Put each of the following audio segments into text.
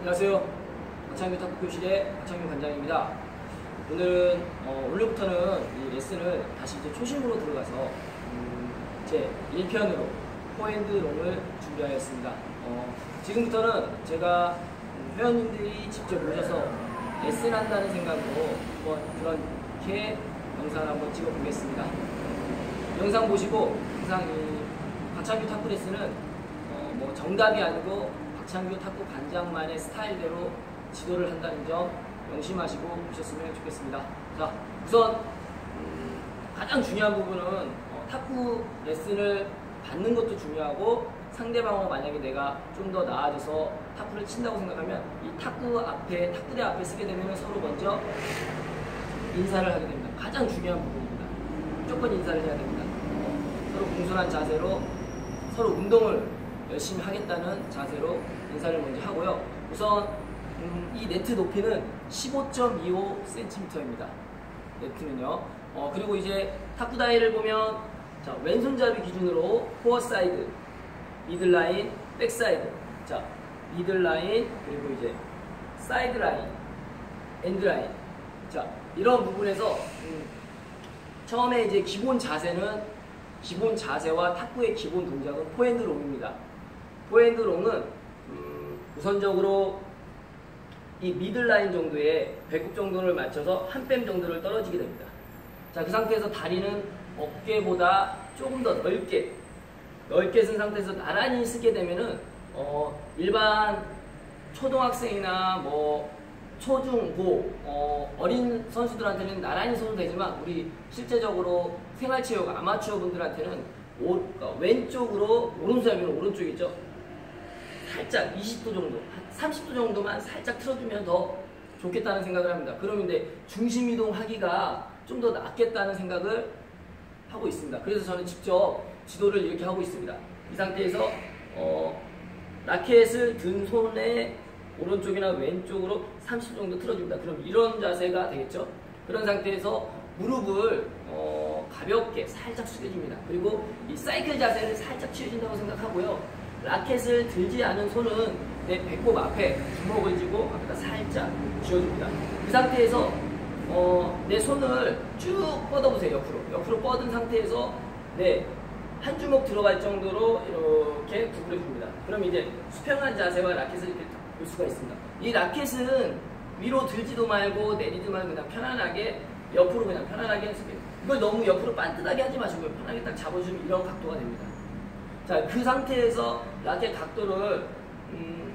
안녕하세요. 박창규 탁구 교실의 박창규 관장입니다. 오늘은 어, 오늘부터는 이 레슨을 다시 이제 초심으로 들어가서 음, 제 1편으로 포핸드롱을 준비하였습니다. 어, 지금부터는 제가 음, 회원님들이 직접 오셔서 레슨 한다는 생각으로 한번 그렇게 영상을 한번 찍어보겠습니다. 영상 보시고 항상 이 박창규 탁구 레슨은 어, 뭐 정답이 아니고 박창규 탁구 관장만의 스타일대로 지도를 한다는 점 명심하시고 보셨으면 좋겠습니다. 자, 우선 음, 가장 중요한 부분은 어, 탁구 레슨을 받는 것도 중요하고 상대방과 만약에 내가 좀 더 나아져서 탁구를 친다고 생각하면 이 탁구 앞에 탁구대 앞에 쓰게 되면 서로 먼저 인사를 하게 됩니다. 가장 중요한 부분입니다. 무조건 인사를 해야 됩니다. 어, 서로 공손한 자세로 서로 운동을 열심히 하겠다는 자세로 인사를 먼저 하고요. 우선 음, 이 네트 높이는 15.25cm입니다. 네트는요. 어, 그리고 이제 탁구다이를 보면 자, 왼손잡이 기준으로 fore side, middle line, back side. 자, middle line 그리고 이제 사이드 라인, 엔드 라인. 자, 이런 부분에서 음, 처음에 이제 기본 자세는 기본 자세와 탁구의 기본 동작은 포핸드 long입니다. 포핸드 long은 음, 우선적으로 이 middle line 정도의 배꼽 정도를 맞춰서 한 뺨 정도를 떨어지게 됩니다. 자, 그 상태에서 다리는 어깨보다 조금 더 넓게 넓게 선 상태에서 나란히 서게 되면은 어, 일반 초등학생이나 뭐 초중 고 어, 어린 선수들한테는 나란히 써도 되지만 우리 실제적으로 생활체육 아마추어 분들한테는 오, 그러니까 왼쪽으로 오른손잡이는 오른쪽이죠. 살짝 20도 정도, 30도 정도만 살짝 틀어주면 더 좋겠다는 생각을 합니다. 그러면 이제 중심 이동하기가 좀 더 낫겠다는 생각을 하고 있습니다. 그래서 저는 직접 지도를 이렇게 하고 있습니다. 이 상태에서 어, 라켓을 든 손에 오른쪽이나 왼쪽으로 30 정도 틀어줍니다. 그럼 이런 자세가 되겠죠. 그런 상태에서 무릎을 어, 가볍게 살짝 숙여줍니다. 그리고 이 사이클 자세를 살짝 취해준다고 생각하고요. 라켓을 들지 않은 손은 내 배꼽 앞에 주먹을 쥐고 앞에다 살짝 쥐어줍니다. 이 상태에서 어, 내 손을 쭉 뻗어보세요. 옆으로. 옆으로 뻗은 상태에서 네, 한 주먹 들어갈 정도로 이렇게 구부려줍니다. 그럼 이제 수평한 자세와 라켓을 이렇게 볼 수가 있습니다. 이 라켓은 위로 들지도 말고 내리지 말고 그냥 편안하게 옆으로 그냥 편안하게 해주세요. 이걸 너무 옆으로 반듯하게 하지 마시고요. 편하게 딱 잡아주면 이런 각도가 됩니다. 자, 그 상태에서 라켓 각도를 음,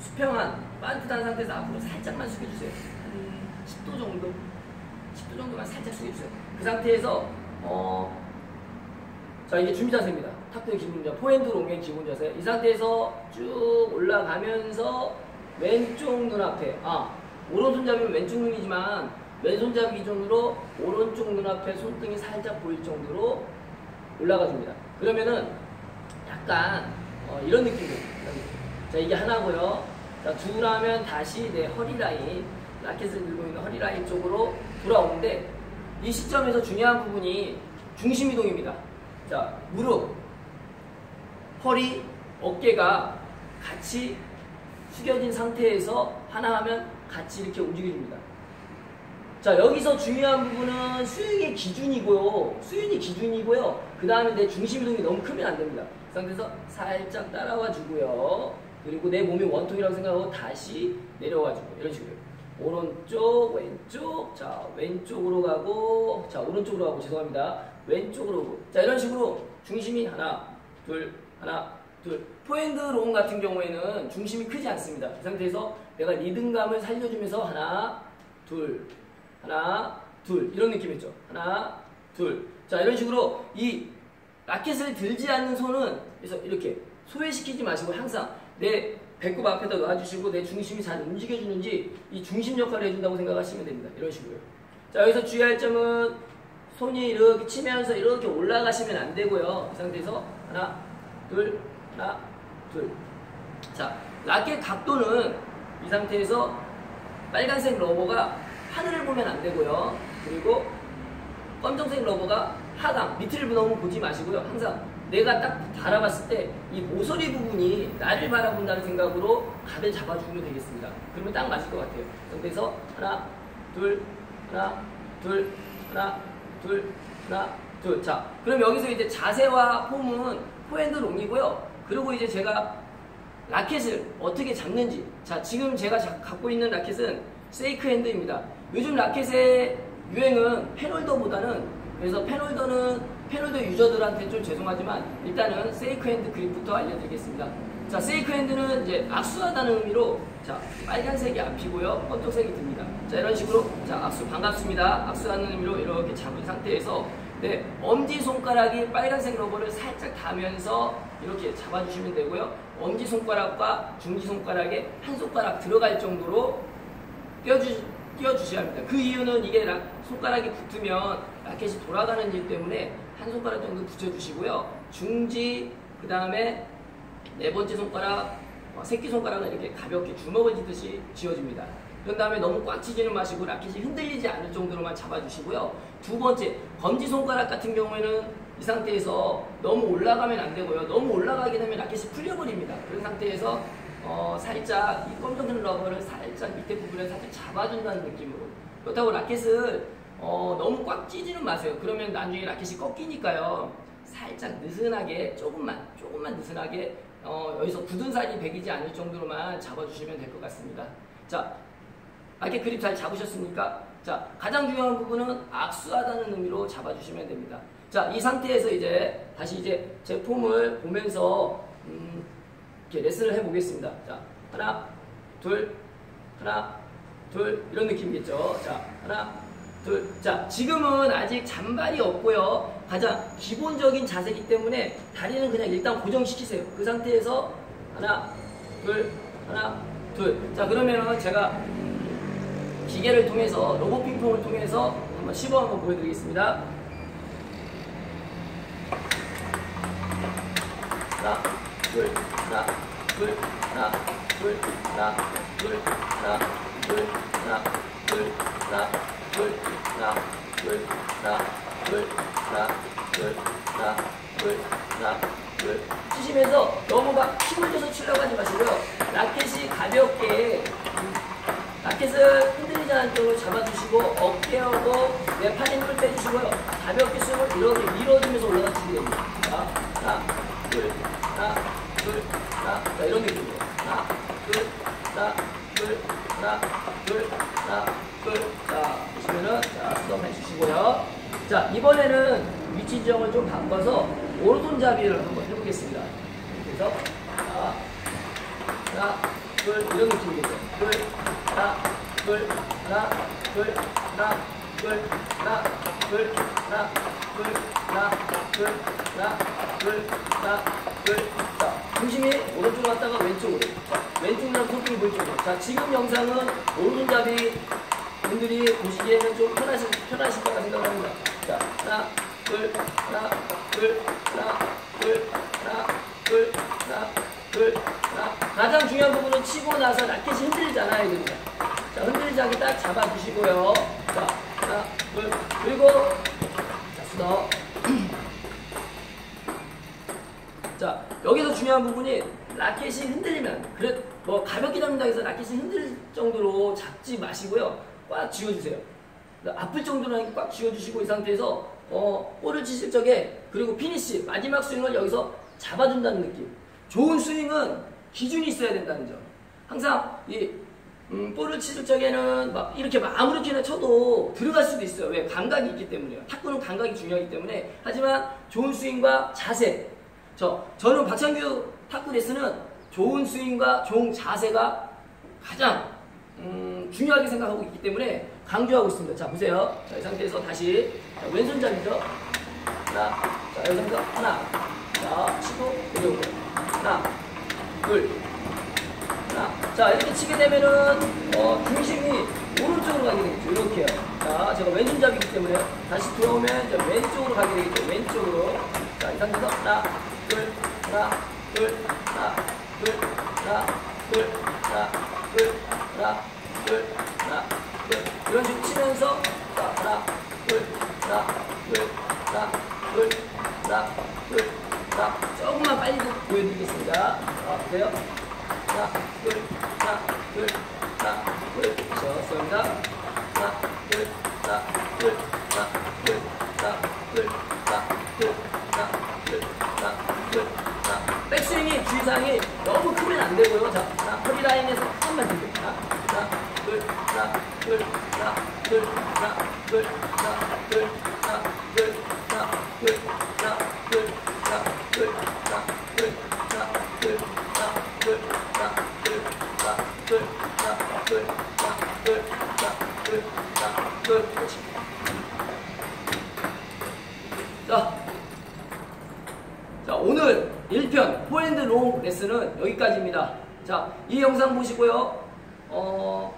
수평한 반듯한 상태에서 앞으로 살짝만 숙여주세요. 한 10도 정도, 10도 정도만 살짝 숙여주세요. 그 상태에서 어, 자 이게 준비 자세입니다. 탁구의 기본 자세, 포핸드 롱의 기본 자세. 이 상태에서 쭉 올라가면서 왼쪽 눈앞에 아 오른손잡이면 왼쪽 눈이지만 왼손잡이 기준으로 오른쪽 눈앞에 손등이 살짝 보일 정도로 올라가 줍니다. 그러면은 약간 어, 이런 느낌이에요. 자 이게 하나고요. 자 둘하면 다시 내 허리 라인 라켓을 들고 있는 허리 라인 쪽으로 돌아오는데 이 시점에서 중요한 부분이 중심 이동입니다. 자 무릎, 허리, 어깨가 같이 숙여진 상태에서 하나 하면 같이 이렇게 움직여줍니다. 자 여기서 중요한 부분은 스윙의 기준이고요. 스윙이 기준이고요. 그 다음에 내 중심 이동이 너무 크면 안 됩니다. 그 상태에서 살짝 따라와 주고요. 그리고 내 몸이 원통이라고 생각하고 다시 내려와 주고 이런 식으로 오른쪽 왼쪽 자 왼쪽으로 가고 자 오른쪽으로 가고 죄송합니다. 왼쪽으로 오고 자 이런 식으로 중심이 하나 둘 하나 둘 포핸드 롱 같은 경우에는 중심이 크지 않습니다. 이 상태에서 내가 리듬감을 살려주면서 하나 둘 하나 둘 이런 느낌이죠. 하나 둘 자 이런 식으로 이 라켓을 들지 않는 손은 그래서 이렇게 소외시키지 마시고 항상 내 배꼽 앞에다 놔주시고 내 중심이 잘 움직여주는지 이 중심 역할을 해준다고 생각하시면 됩니다. 이런 식으로요. 자 여기서 주의할 점은 손이 이렇게 치면서 이렇게 올라가시면 안 되고요. 이 상태에서 하나 둘 하나 둘. 자 라켓 각도는 이 상태에서 빨간색 러버가 하늘을 보면 안 되고요. 그리고 검정색 러버가 하강 밑을 너무 보지 마시고요. 항상 내가 딱 바라봤을 때 이 모서리 부분이 나를 바라본다는 생각으로 가볍게 잡아주면 되겠습니다. 그러면 딱 맞을 것 같아요. 그래서 하나, 둘, 하나, 둘, 하나, 둘, 하나, 둘. 자, 그럼 여기서 이제 자세와 폼은 포핸드 롱이고요. 그리고 이제 제가 라켓을 어떻게 잡는지. 자, 지금 제가 자, 갖고 있는 라켓은 셰이크핸드입니다. 요즘 라켓의 유행은 펜홀더보다는 그래서 펜홀더는 펜홀더 유저들한테 좀 죄송하지만 일단은 셰이크핸드 그립부터 알려드리겠습니다. 자, 셰이크핸드는 이제 악수하다는 의미로 자, 빨간색이 앞이고요. 검정색이 뒵니다. 자, 이런 식으로 자, 악수 반갑습니다. 악수하는 의미로 이렇게 잡은 상태에서 네, 엄지손가락이 빨간색 러버를 살짝 닿으면서 이렇게 잡아주시면 되고요. 엄지손가락과 중지손가락에 한 손가락 들어갈 정도로 띄워주, 띄워주셔야 합니다. 그 이유는 이게 라, 손가락이 붙으면 라켓이 돌아가는 일 때문에 한 손가락 정도 붙여주시고요. 중지, 그 다음에 네 번째 손가락, 어, 새끼손가락은 이렇게 가볍게 주먹을 쥐듯이 쥐어줍니다. 그런 다음에 너무 꽉 쥐지는 마시고 라켓이 흔들리지 않을 정도로만 잡아주시고요. 두 번째, 검지손가락 같은 경우에는 이 상태에서 너무 올라가면 안 되고요. 너무 올라가게 되면 라켓이 풀려버립니다. 그런 상태에서 어, 살짝 이 검정색 러버를 살짝 밑에 부분에 살짝 잡아준다는 느낌으로 그렇다고 라켓을 어, 너무 꽉 쥐지는 마세요. 그러면 나중에 라켓이 꺾이니까요. 살짝 느슨하게 조금만 조금만 느슨하게 어, 여기서 굳은 살이 배기지 않을 정도로만 잡아주시면 될 것 같습니다. 자, 라켓 그립 잘 잡으셨습니까? 자, 가장 중요한 부분은 악수하다는 의미로 잡아주시면 됩니다. 자, 이 상태에서 이제 다시 이제 제 폼을 보면서 음, 이렇게 레슨을 해보겠습니다. 자, 하나, 둘, 하나, 둘 이런 느낌이겠죠. 자, 하나, 둘. 자, 지금은 아직 잔발이 없고요. 가장 기본적인 자세이기 때문에 다리는 그냥 일단 고정시키세요. 그 상태에서 하나, 둘, 하나, 둘. 자, 그러면은 제가 기계를 통해서 로봇 핑퐁을 통해서 한번 시범 한번 보여드리겠습니다. 하나, 둘, 하나, 둘, 하나, 둘, 하나, 둘, 하나, 둘, 하나, 둘, 하나, 둘, 하나, 둘, 하나, 둘, 하나, 둘, 하나, 둘. 치시면서 너무 막 힘을 줘서 치려고 하지 마시고요. 라켓이 가볍게 라켓을 흔들리지 쪽으로 잡아주시고 어깨하고 내 팔에 힘을 빼주시고요. 가볍게 숨을 이렇게 밀어주면서 올라가 주시게 됩니다. 자, 하나, 둘, 하나, 둘, 하나. 자, 이런 느낌으로. 하나, 둘, 하나, 둘, 하나, 둘, 하나, 둘. 자, 보시면은 자 수동 해 주시고요. 자 이번에는 위치 지정을 좀 바꿔서 오른손잡이를 한번 해보겠습니다. 그래서 자, 하나 둘 이런 느낌이겠죠. 둘 하나 둘 하나 둘 하나 둘 하나 둘 하나 둘 하나 둘 하나 둘 하나 둘 자 중심이 오른쪽 갔다가 왼쪽으로 왼쪽이랑 손등이 보이죠. 자 지금 영상은 오른손잡이 분들이 보시기에는 좀 편하실, 편하실 거라 생각합니다. 자, 하나, 둘, 하나, 둘, 하나, 둘, 하나, 둘, 하나, 둘, 하나. 가장 중요한 부분은 치고 나서 라켓이 흔들리지 않아야 됩니다. 자, 흔들리지 않게 딱 잡아주시고요. 자, 하나, 둘, 그리고, 자, 수더. 자, 여기서 중요한 부분이 라켓이 흔들리면, 그래, 뭐 가볍게 잡는다고 해서 라켓이 흔들 정도로 잡지 마시고요. 꽉 쥐어주세요. 아플 정도로 꽉 쥐어주시고 이 상태에서 어, 볼을 치실 적에 그리고 피니시 마지막 스윙을 여기서 잡아준다는 느낌. 좋은 스윙은 기준이 있어야 된다는 점. 항상 이 음, 볼을 치실 적에는 막 이렇게 막 아무렇게나 쳐도 들어갈 수도 있어요. 왜? 감각이 있기 때문에요. 탁구는 감각이 중요하기 때문에. 하지만 좋은 스윙과 자세. 저, 저는 박찬규 탁구 레슨은 좋은 스윙과 좋은 자세가 가장 음, 중요하게 생각하고 있기 때문에 강조하고 있습니다. 자, 보세요. 자, 이 상태에서 다시 자, 왼손잡이죠. 하나, 자, 여기서 하나, 자, 치고 내려오고 하나, 둘, 하나. 자, 이렇게 치게 되면은 어, 중심이 오른쪽으로 가게 되겠죠. 이렇게요. 자, 제가 왼손잡이기 때문에 다시 이제 왼쪽으로 가게 되겠죠. 왼쪽으로. 자, 이 상태에서 하나, 둘, 하나, 둘, 하나, 둘, 하나, 둘, 하나, 둘, 하나, 둘, 하나, 둘. 이런 식으로 치면서 자, 하나, 둘, 하나, 둘, 하나, 둘, 하나, 둘, 하나. 조금만 빨리 보여드리겠습니다. 아, 자, 보세요. 하나, 둘, 하나, 둘, 하나, 둘. 좋습니다. 자, 이 영상 보시고요. 어,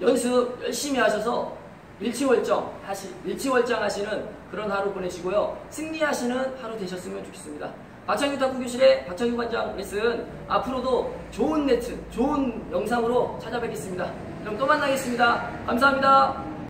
연습 열심히 하셔서 일치월정 하시, 일치월장 하시는 그런 하루 보내시고요. 승리하시는 하루 되셨으면 좋겠습니다. 박창규 탁구 교실의 박창규 관장 레슨 앞으로도 좋은 레슨, 좋은 영상으로 찾아뵙겠습니다. 그럼 또 만나겠습니다. 감사합니다.